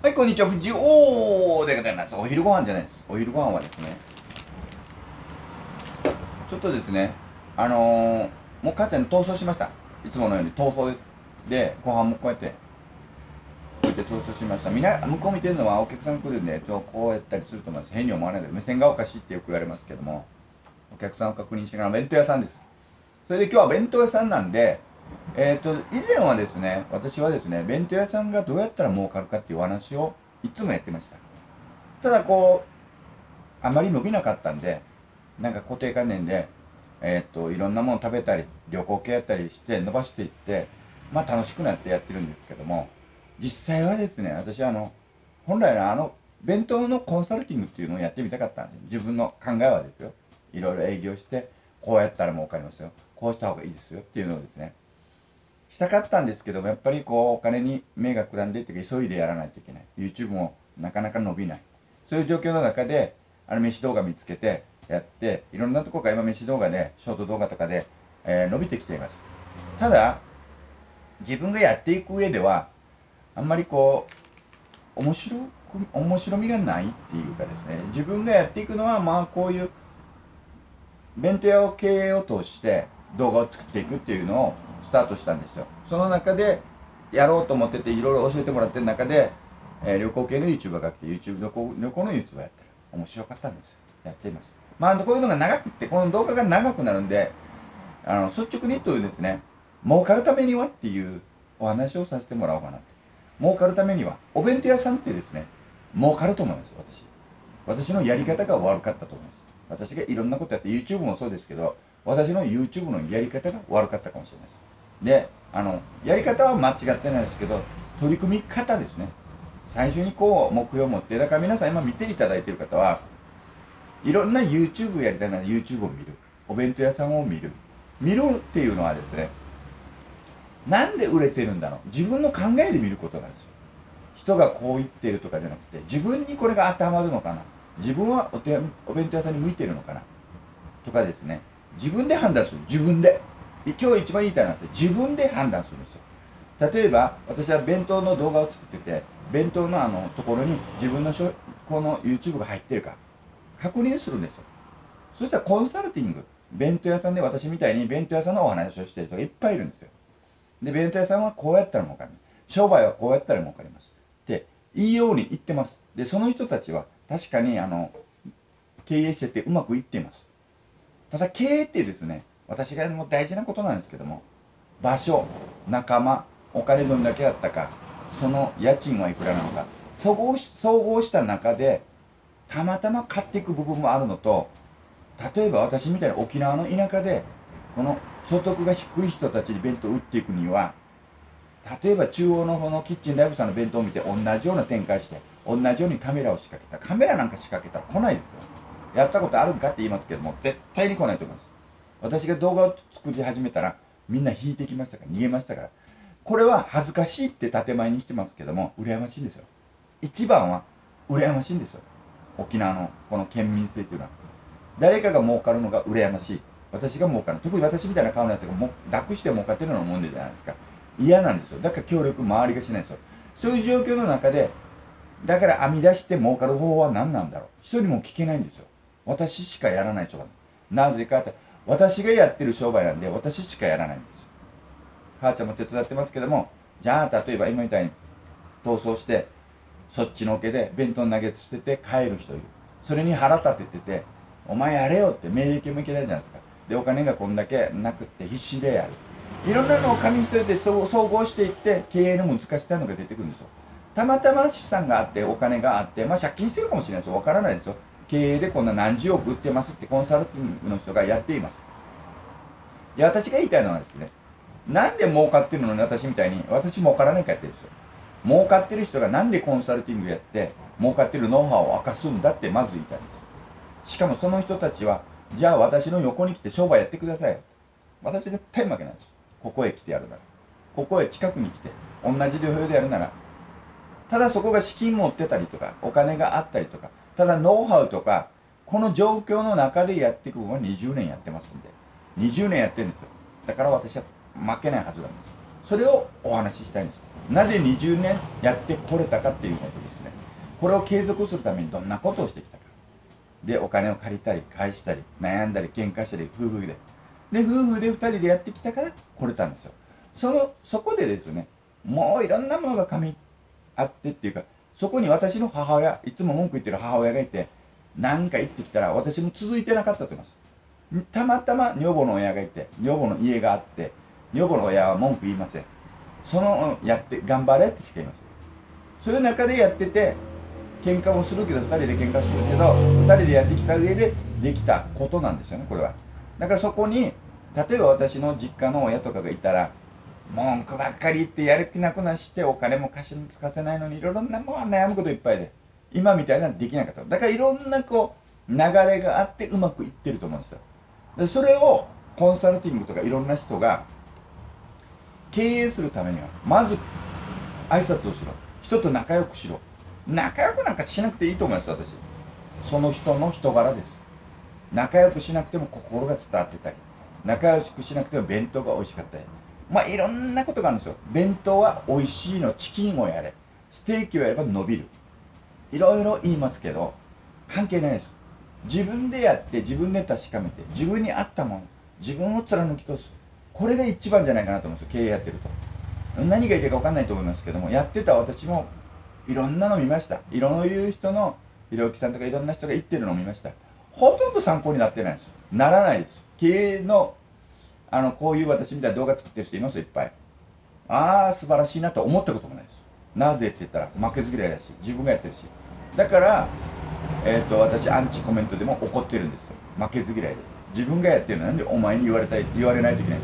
はい、こんにちは、藤尾でございます。お昼ご飯じゃないです。お昼ご飯はですね、ちょっとですね、あのー、もう母ちゃん逃走しました。いつものように逃走です。で、ご飯もこうやって、こうやって逃走しました。みんな、向こう見てるのはお客さん来るんで、ちょこうやったりすると思います。変に思わないで、目線がおかしいってよく言われますけども、お客さんを確認しながら弁当屋さんです。それで今日は弁当屋さんなんで、えっ、ー、と、以前はですね、私はですね、弁当屋さんがどうやったら儲かるかっていうお話をいつもやってました。ただこう、あまり伸びなかったんで、なんか固定観念で、えっ、ー、と、いろんなもの食べたり、旅行系やったりして伸ばしていって、まあ楽しくなってやってるんですけども、実際はですね、私はあの、本来のあの、弁当のコンサルティングっていうのをやってみたかったんで、自分の考えはですよ。いろいろ営業して、こうやったら儲かりますよ。こうした方がいいですよっていうのをですね、したかったんですけども、やっぱりこう、お金に目がくらんでっていって急いでやらないといけない。YouTube もなかなか伸びない。そういう状況の中で、あの、飯動画見つけて、やって、いろんなとこから今飯動画で、ショート動画とかで、えー、伸びてきています。ただ、自分がやっていく上では、あんまりこう、面白く、面白みがないっていうかですね、自分がやっていくのは、まあこういう、弁当屋を経営を通して動画を作っていくっていうのをスタートしたんですよ。その中でやろうと思ってていろいろ教えてもらってる中で、えー、旅行系の YouTuber が来て YouTube 旅行旅行の YouTuber やったら面白かったんですよ。やっていますまあこういうのが長くってこの動画が長くなるんであの率直に言うですね儲かるためにはっていうお話をさせてもらおうかなと。儲かるためにはお弁当屋さんってですね儲かると思います私。私のやり方が悪かったと思います。私がいろんなことやって YouTube もそうですけど私の YouTube のやり方が悪かったかもしれないです。であのやり方は間違ってないですけど取り組み方ですね。最初にこう目標を持ってだから皆さん今見ていただいている方はいろんな YouTube やりたいなら YouTube を見る。お弁当屋さんを見る。見るっていうのはですねなんで売れてるんだろう。自分の考えで見ることなんですよ。人がこう言ってるとかじゃなくて自分にこれが当てはまるのかな。自分はお手お弁当屋さんに向いてるのかな。とかですね。自分で判断する。自分で。で今日一番言いたいのは自分で判断するんですよ。例えば私は弁当の動画を作ってて弁当のあのところに自分のしょこの YouTube が入ってるか確認するんですよ。そしたらコンサルティング弁当屋さんで私みたいに弁当屋さんのお話をしてる人がいっぱいいるんですよ。で弁当屋さんはこうやったら儲かる。商売はこうやったら儲かります。っていいように言ってます。でその人たちは確かにあの経営しててうまくいっています。ただ経営ってですね私がもう大事なことなんですけども場所仲間お金どんだけあったかその家賃はいくらなのか総合し総合した中でたまたま買っていく部分もあるのと例えば私みたいな沖縄の田舎でこの所得が低い人たちに弁当を売っていくには例えば中央の方のキッチンライブさんの弁当を見て同じような展開して同じようにカメラを仕掛けた。カメラなんか仕掛けたら来ないですよ。やったことあるかって言いますけども絶対に来ないと思います。私が動画を作り始めたらみんな引いてきましたから逃げましたからこれは恥ずかしいって建前にしてますけども羨ましいんですよ。一番は羨ましいんですよ。沖縄のこの県民性っていうのは。誰かが儲かるのが羨ましい。私が儲かる。特に私みたいな顔のやつがも楽して儲かってるのも問題じゃないですか。嫌なんですよ。だから協力周りがしないですよ。そういう状況の中でだから編み出して儲かる方法は何なんだろう。人にも聞けないんですよ。私しかやらない人が。なぜかって私がやってる商売なんで私しかやらないんです。母ちゃんも手伝ってますけどもじゃあ例えば今みたいに逃走してそっちのけで弁当投げ捨てて帰る人いる。それに腹立てててお前やれよって命令もいけないじゃないですか。でお金がこんだけなくって必死でやる。いろんなのを紙一重で総合していって経営の難しさのが出てくるんですよ。たまたま資産があってお金があってまあ借金してるかもしれないですよ。わからないですよ。経営でこんな何十億売ってますってコンサルティングの人がやっています。で、私が言いたいのはですね、なんで儲かってるのに私みたいに、私儲からないかやってるんですよ。儲かってる人がなんでコンサルティングやって、儲かってるノウハウを明かすんだってまず言いたいんです。しかもその人たちは、じゃあ私の横に来て商売やってください。私絶対負けないんですよ。ここへ来てやるなら。ここへ近くに来て、同じ土俵でやるなら。ただそこが資金持ってたりとか、お金があったりとか、ただノウハウとかこの状況の中でやっていくのは20年やってますんで。20年やってるんですよ。だから私は負けないはずなんですそれをお話ししたいんですなぜ20年やってこれたかっていうことですね。これを継続するためにどんなことをしてきたか。でお金を借りたり返したり悩んだり喧嘩したり夫婦で。で夫婦で2人でやってきたから来れたんですよ。そのそこでですねもういろんなものが噛み合ってっていうかそこに私の母親いつも文句言ってる母親がいて何か言ってきたら私も続いてなかったと思います。たまたま女房の親がいて女房の家があって女房の親は文句言いません。そのやって頑張れってしか言いません。そういう中でやってて喧嘩もするけど2人で喧嘩するけど2人でやってきた上でできたことなんですよねこれは。だからそこに例えば私の実家の親とかがいたら文句ばっかり言ってやる気なくなしてお金も貸しに使せないのにいろんなもう悩むこといっぱいで。今みたいなのできなかった。だからいろんなこう流れがあってうまくいってると思うんですよ。でそれをコンサルティングとかいろんな人が経営するためにはまず挨拶をしろ。人と仲良くしろ。仲良くなんかしなくていいと思います私。その人の人柄です。仲良くしなくても心が伝わってたり仲良くしなくても弁当が美味しかったり。まあいろんなことがあるんですよ。弁当は美味しいのチキンをやれ。ステーキをやれば伸びる。いろいろ言いますけど関係ないです。自分でやって自分で確かめて自分に合ったもの自分を貫き通す。これが一番じゃないかなと思うんですよ。経営やってると。何がいいか分かんないと思いますけどもやってた私もいろんなの見ました。いろんな言う人のひろゆきさんとかいろんな人が言ってるのを見ました。ほとんど参考になってないです。ならないです。経営のあのこういう私みたいな動画作ってる人いますよいっぱい。ああ素晴らしいなと思ったこともないです。なぜって言ったら負けず嫌いだし自分がやってるし。だからえーと、私アンチコメントでも怒ってるんですよ。負けず嫌いで。自分がやってるのなんでお前に言われたい言われないといけない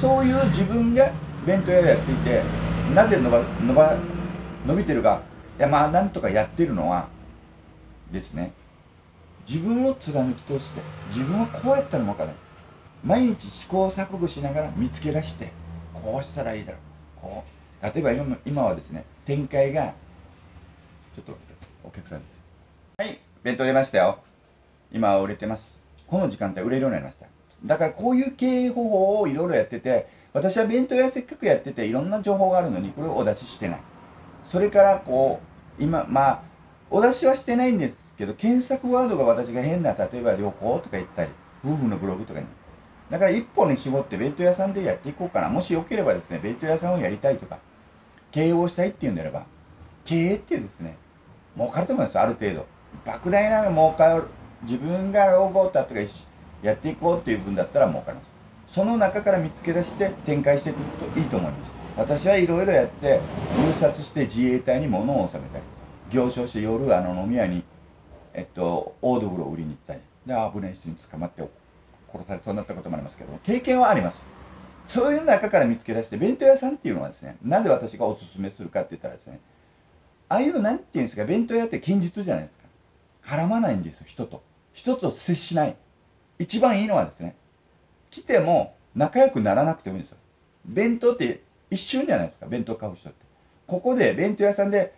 そういう自分が弁当屋でやっていてなぜ伸ば伸ば伸びてるか。いやまあなんとかやってるのはですね。自分を貫き通して自分はこうやったらも分からない毎日試行錯誤しながら見つけ出してこうしたらいいだろうこう例えば今今はですね展開がちょっとお客さんはい、弁当出ましたよ。今は売れてます。この時間帯売れるようになりました。だからこういう経営方法をいろいろやってて、私は弁当屋せっかくやってていろんな情報があるのにこれをお出ししてない。それからこう、今、まあ、お出しはしてないんですけど、検索ワードが私が変な、例えば旅行とか言ったり、夫婦のブログとかに。だから一本に絞って弁当屋さんでやっていこうかな。もしよければですね、弁当屋さんをやりたいとか、経営をしたいっていうんであれば、経営ってですね、儲かると思います、ある程度。莫大な儲かる。自分が老後だとかやっていこうっていう分だったら儲かります。その中から見つけ出して展開していくといいと思います。私はいろいろやって入札して自衛隊に物を納めたり行商して夜あの飲み屋にえっとオードブルを売りに行ったりで危ない人に捕まって殺されそうになったこともありますけど経験はあります。そういう中から見つけ出して弁当屋さんっていうのはですねなぜ私がおすすめするかって言ったらですねああいうなんていうんですか弁当屋って堅実じゃないですか。絡まないんですよ人と。人と接しない。一番いいのはですね来ても仲良くならなくてもいいんですよ。弁当って一瞬じゃないですか弁当買う人って。ここで弁当屋さんで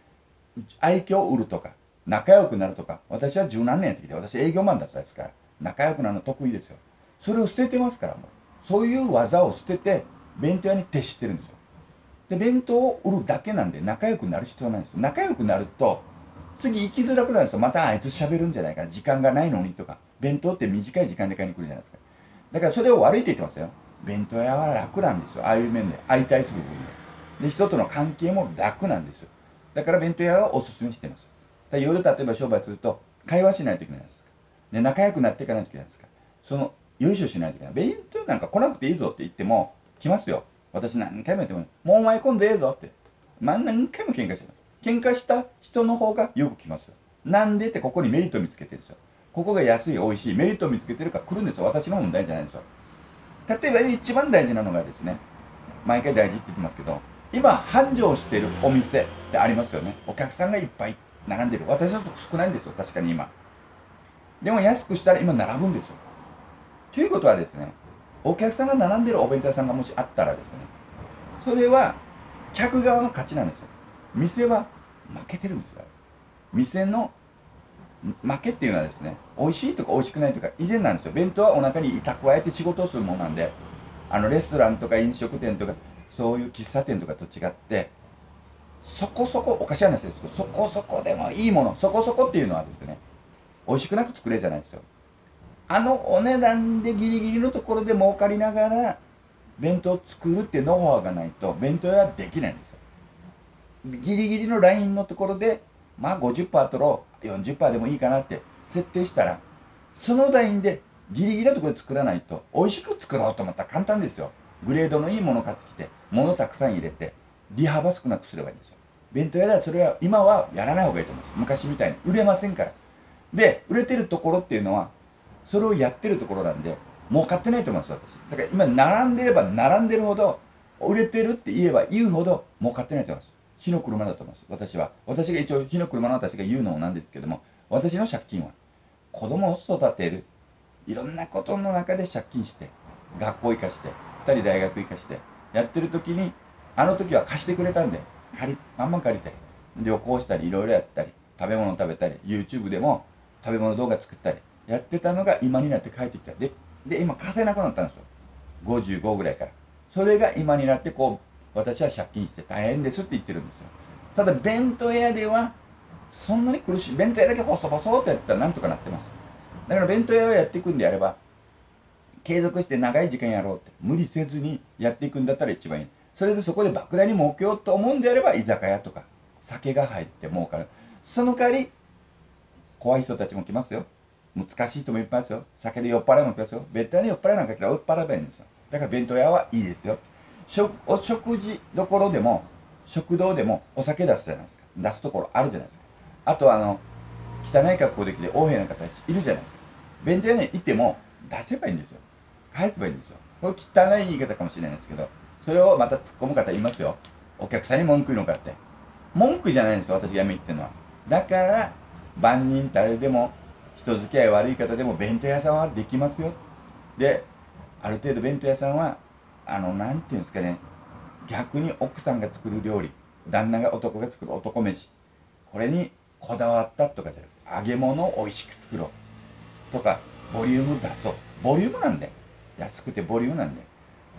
愛嬌を売るとか仲良くなるとか私は十何年やってきて私営業マンだったですから仲良くなるの得意ですよ。それを捨ててますからもうそういう技を捨てて弁当屋に徹してるんですよで弁当を売るだけなんで仲良くなる必要ないんですよ仲良くなると次行きづらくなるんですよ。またあいつ喋るんじゃないかな。時間がないのにとか。弁当って短い時間で買いに来るじゃないですか。だからそれを悪いって言ってますよ。弁当屋は楽なんですよ。ああいう面で。相対する部分で。で、人との関係も楽なんですよ。だから弁当屋はおすすめしてます。だ夜例えば商売すると、会話しないといけないですか。で、仲良くなっていかないといけないですか。その、よいしないといけない。弁当なんか来なくていいぞって言っても、来ますよ。私何回も言っても、もうお前今度ええぞって。何回も喧嘩してます。喧嘩した人の方がよく来ますよ。なんでってここにメリット見つけてるんですよ。ここが安い、美味しい、メリット見つけてるから来るんですよ。私の問題じゃないんですよ。例えば一番大事なのがですね、毎回大事って言ってますけど、今繁盛してるお店ってありますよね。お客さんがいっぱい並んでる。私だと少ないんですよ。確かに今。でも安くしたら今並ぶんですよ。ということはですね、お客さんが並んでるお弁当屋さんがもしあったらですね、それは客側の勝ちなんですよ。店は負けてるんですよ。店の負けっていうのはですね美味しいとか美味しくないとか以前なんですよ。弁当はお腹に蓄えて仕事をするものなんであのレストランとか飲食店とかそういう喫茶店とかと違ってそこそこおかしい話ですけどそこそこでもいいものそこそこっていうのはですね美味しくなく作れじゃないですよ。あのお値段でギリギリのところで儲かりながら弁当を作るってノウハウがないと弁当屋はできないんですよ。ギリギリのラインのところでまあ50%取ろう40%でもいいかなって設定したらそのラインでギリギリのところで作らないと美味しく作ろうと思ったら簡単ですよ。グレードのいいもの買ってきて物たくさん入れて利幅少なくすればいいんですよ。弁当屋ではそれは今はやらない方がいいと思うんです。昔みたいに売れませんから。で売れてるところっていうのはそれをやってるところなんで儲かってないと思います私。だから今並んでれば並んでるほど売れてるって言えば言うほど儲かってないと思います。火の車だと思います私は。私が一応火の車の私が言うのもなんですけども私の借金は。子供を育てる。いろんなことの中で借金して学校行かして2人大学行かしてやってる時にあの時は貸してくれたんで借りまんま借りて旅行したりいろいろやったり食べ物食べたり YouTube でも食べ物動画作ったりやってたのが今になって帰ってきた。でで今貸せなくなったんですよ。55ぐらいから。それが今になってこう私は借金して大変ですって言ってるんですよ。ただ弁当屋ではそんなに苦しい。弁当屋だけ細々とやったらなんとかなってます。だから弁当屋をやっていくんであれば継続して長い時間やろうって無理せずにやっていくんだったら一番いい。それでそこで莫大に儲けようと思うんであれば居酒屋とか酒が入って儲かる。その代わり怖い人たちも来ますよ。難しい人もいっぱいいますよ。酒で酔っ払いもいますよ。弁当屋に酔っ払いなんか来たら酔っ払えばいいんですよ。だから弁当屋はいいですよ。食お食事どころでも食堂でもお酒出すじゃないですか。出すところあるじゃないですか。あとあの汚い格好できて横柄な方いるじゃないですか。弁当屋に行っても出せばいいんですよ。返せばいいんですよ。これ汚い言い方かもしれないですけどそれをまた突っ込む方いますよ。お客さんに文句言うのかって。文句じゃないんですよ私が闇っていうのは。だから万人誰でも人付き合い悪い方でも弁当屋さんはできますよ。である程度弁当屋さんはあの何て言うんですかね。逆に奥さんが作る料理。旦那が男が作る男飯。これにこだわったとかじゃなくて揚げ物を美味しく作ろう。とかボリューム出そう。ボリュームなんで安くてボリュームなんで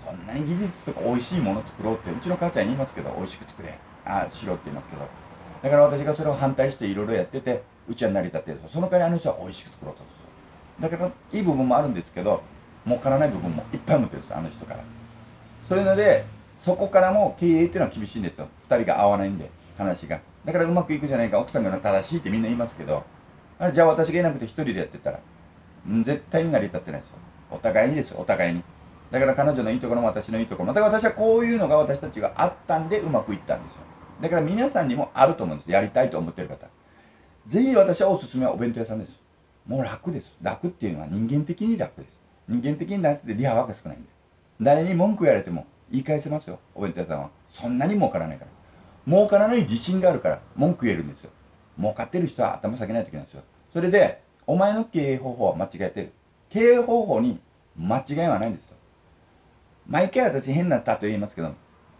そんなに技術とか美味しいもの作ろうってうちの母ちゃんに言いますけど美味しく作れ。ああしろって言いますけど。だから私がそれを反対していろいろやっててうちは成り立ってる。その代わりあの人は美味しく作ろうとする。だからいい部分もあるんですけど儲からない部分もいっぱい持ってるんですあの人から。そういうのでそこからも経営っていうのは厳しいんですよ。2人が合わないんで話が。だからうまくいくじゃないか奥さんが正しいってみんな言いますけどあじゃあ私がいなくて1人でやってたら絶対に成り立ってないですよ。お互いにですよお互いに。だから彼女のいいところも私のいいところも。だから私はこういうのが私たちがあったんでうまくいったんですよ。だから皆さんにもあると思うんです。やりたいと思ってる方。ぜひ私はおすすめはお弁当屋さんです。もう楽です。楽っていうのは人間的に楽です。人間的になってリハは少ないんで誰に文句言われても言い返せますよ。お弁当屋さんは。そんなに儲からないから。儲からない自信があるから文句言えるんですよ。儲かってる人は頭下げないといけないんですよ。それでお前の経営方法は間違えてる。経営方法に間違いはないんですよ。毎回私変な例え言いますけど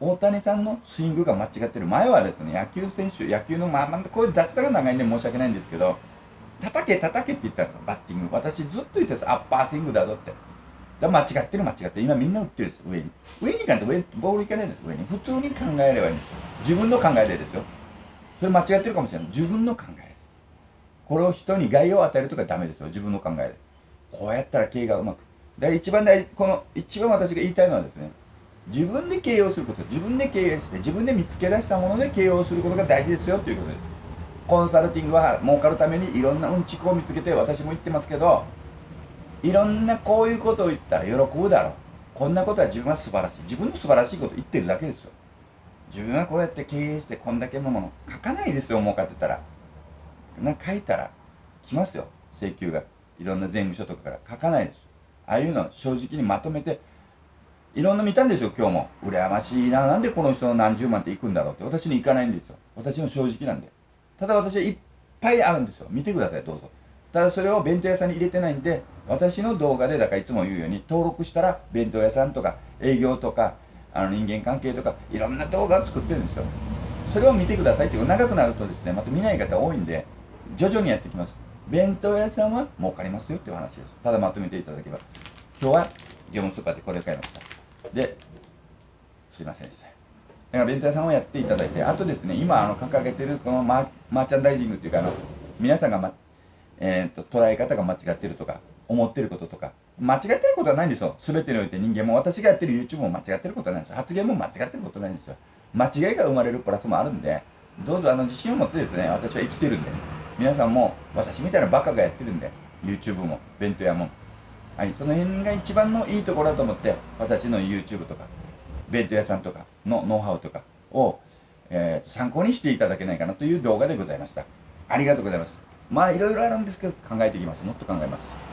大谷さんのスイングが間違ってる前はですね野球選手野球のまあまあこういう雑談が長いんで申し訳ないんですけど叩け叩けって言ったらバッティング。私ずっと言ってたアッパースイングだぞって。だ間違ってる間違ってる。今みんな打ってるんです上に。上に行かないと上ボールいかないんです上に。普通に考えればいいんですよ。自分の考えでですよ。それ間違ってるかもしれない。自分の考え。これを人に害を与えるとかダメですよ。自分の考えで。こうやったら経営がうまく。だから一番大この一番私が言いたいのはですね自分で経営すること自分で経営して自分で見つけ出したもので経営をすることが大事ですよということで。すコンサルティングは儲かるためにいろんなうんちくを見つけて私も言ってますけどいろんなこういうことを言ったら喜ぶだろう。こんなことは自分は素晴らしい。自分の素晴らしいこと言ってるだけですよ。自分はこうやって経営してこんだけのもの書かないですよ儲かってたら。な書いたら来ますよ。請求が。いろんな税務署とかから書かないです。ああいうのを正直にまとめていろんな見たんですよ今日も。羨ましいななんでこの人の何十万って行くんだろうって。私に行かないんですよ。私の正直なんで。ただ私はいっぱいあるんですよ。見てくださいどうぞ。ただそれを弁当屋さんに入れてないんで私の動画でだからいつも言うように登録したら弁当屋さんとか営業とかあの人間関係とかいろんな動画を作ってるんですよ。それを見てくださいっていう長くなるとですねまた見ない方多いんで徐々にやってきます。弁当屋さんは儲かりますよっていう話です。ただまとめていただければ。今日は業務スーパーでこれを買いました。ですいませんでした。だから弁当屋さんをやっていただいてあとですね今あの掲げてるこのマーチャンダイジングっていうかあの皆さんが、まえーと、捉え方が間違ってるとか思ってることとか間違ってることはないんですよ。全てにおいて人間も私がやってる YouTube も間違ってることはないんですよ。発言も間違ってることはないんですよ。間違いが生まれるプラスもあるんでどうぞあの自信を持ってですね私は生きてるんで皆さんも私みたいなバカがやってるんで YouTube も弁当屋もはい、その辺が一番のいいところだと思って私の YouTube とかベッド屋さんとかのノウハウとかを、えー、参考にしていただけないかなという動画でございました。ありがとうございます。まあいろいろあるんですけど考えていきます。もっと考えます。